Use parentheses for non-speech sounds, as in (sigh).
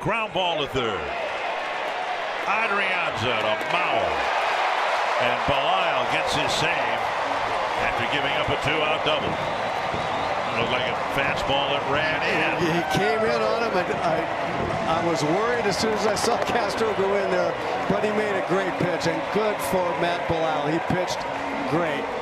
Ground ball to third. Adrianza to Mauer. And Belisle gets his save after giving up a two-out double. Looked like a fastball that ran in. He came in on him, and I, I was worried as soon as I saw (laughs) Castro go in there, but he made a great pitch, and good for Matt Belisle. He pitched great.